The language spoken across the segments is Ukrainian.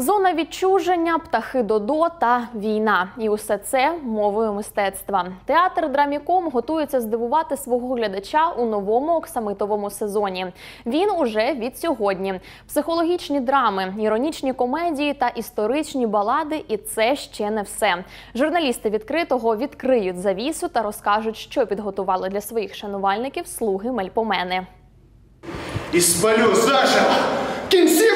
Зона відчуження, птахи Додо та війна. І усе це мовою мистецтва. Театр Драміком готується здивувати свого глядача у новому оксамитовому сезоні. Він уже від сьогодні. Психологічні драми, іронічні комедії та історичні балади. І це ще не все. Журналісти відкритого відкриють завісу та розкажуть, що підготували для своїх шанувальників слуги Мельпомени. І спалю заживо! Кінці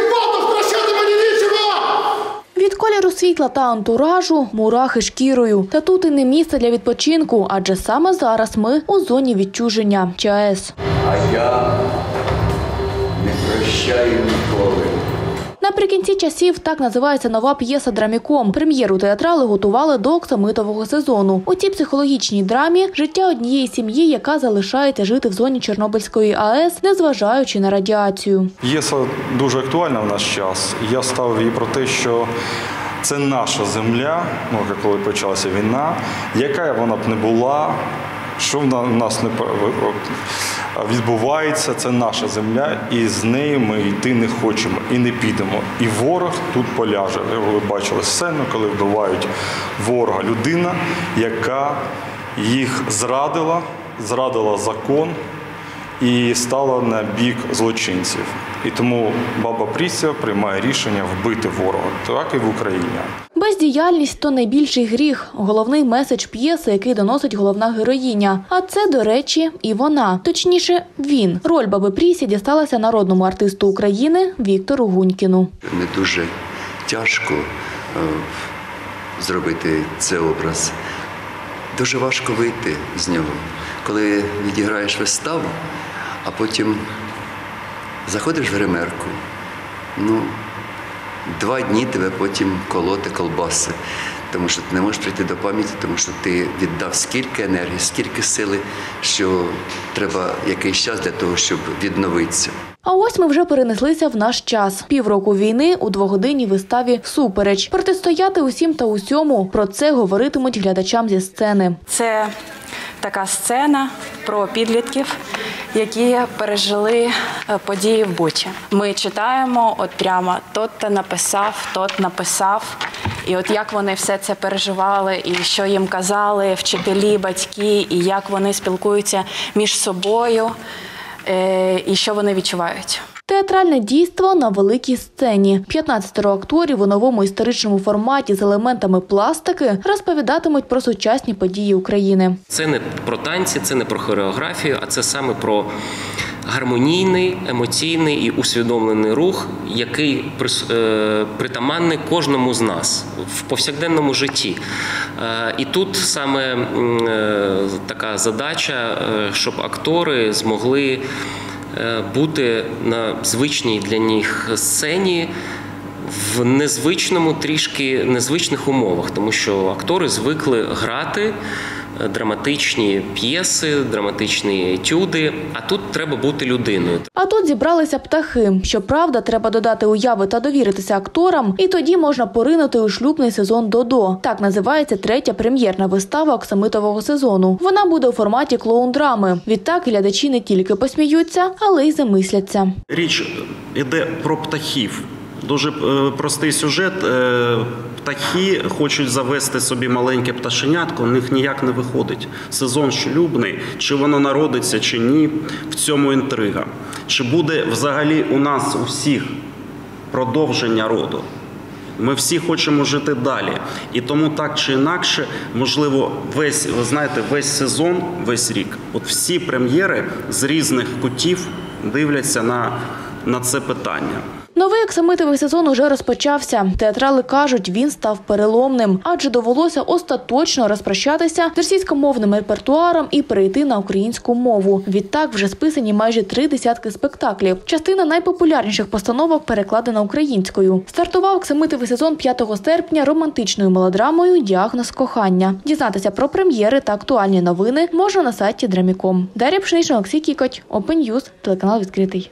Від кольору світла та антуражу мурахи шкірою. Та тут і не місце для відпочинку, адже саме зараз ми у зоні відчуження ЧАЕС. А я не прощаю ніколи. Наприкінці часів так називається нова п'єса Драміком. Прем'єру театрали готували до оксамитового сезону. У цій психологічній драмі життя однієї сім'ї, яка залишається жити в зоні Чорнобильської АЕС, незважаючи на радіацію. Єса дуже актуальна в наш час. Я ставив її про те, що це наша земля, ну коли почалася війна, яка вона б не була, що в нас не відбувається, це наша земля, і з нею ми йти не хочемо і не підемо. І ворог тут поляже. Ви бачили сцену, коли вбивають ворога. Людина, яка їх зрадила, зрадила закон і стала на бік злочинців. І тому баба Пріся приймає рішення вбити ворога, так і в Україні. Бездіяльність то найбільший гріх, головний меседж п'єси, який доносить головна героїня. А це, до речі, і вона, точніше, він. Роль баби Прісі дісталася народному артисту України Віктору Гунькіну. Не дуже тяжко е, зробити цей образ. Дуже важко вийти з нього, коли відіграєш виставу, а потім заходиш в гримерку. Ну, два дні тебе потім колоти колбаси. Тому що ти не можеш прийти до пам'яті, тому що ти віддав скільки енергії, скільки сили, що треба якийсь час для того, щоб відновитися. А ось ми вже перенеслися в наш час. Півроку війни у двогодинній виставі Супереч. Протистояти усім та усьому. Про це говоритимуть глядачам зі сцени. Це така сцена про підлітків, які пережили е, події в Бучі. Ми читаємо, от прямо тот та написав, тот написав. І от як вони все це переживали, і що їм казали вчителі, батьки, і як вони спілкуються між собою, е, і що вони відчувають. Театральне дійство на великій сцені. 15 акторів у новому історичному форматі з елементами пластики розповідатимуть про сучасні події України. Це не про танці, це не про хореографію, а це саме про гармонійний, емоційний і усвідомлений рух, який е, притаманний кожному з нас в повсякденному житті. Е, І тут саме е, така задача, щоб актори змогли бути на звичній для них сцені в незвичному, трішки незвичних умовах, тому що актори звикли грати е, драматичні п'єси, драматичні етюди, а тут треба бути людиною. А тут зібралися птахи. Щоправда, треба додати уяви та довіритися акторам, і тоді можна поринути у шлюбний сезон Додо. Так називається третя прем'єрна вистава оксамитового сезону. Вона буде у форматі клоун-драми. Відтак глядачі не тільки посміються, але й замисляться. Річ іде про птахів. Дуже е, простий сюжет. Птахи хочуть завести собі маленьке пташенятко, у них ніяк не виходить. Сезон шлюбний, чи воно народиться, чи ні. В цьому інтрига. Чи буде взагалі у нас усіх продовження роду? Ми всі хочемо жити далі. І тому так чи інакше, можливо, весь, ви знаєте, весь сезон, весь рік, от всі прем'єри з різних кутів дивляться на, на це питання. Новий оксамитовий сезон уже розпочався. Театрали кажуть, він став переломним, адже довелося остаточно розпрощатися з російськомовним репертуаром і перейти на українську мову. Відтак вже списані майже три десятки спектаклів. Частина найпопулярніших постановок перекладена українською. Стартував оксамитовий сезон 5 серпня романтичною мелодрамою Діагноз кохання. Дізнатися про прем'єри та актуальні новини можна на сайті Драміком. Дар'я Пшенична, Олексій Кікоть, Open телеканал відкритий.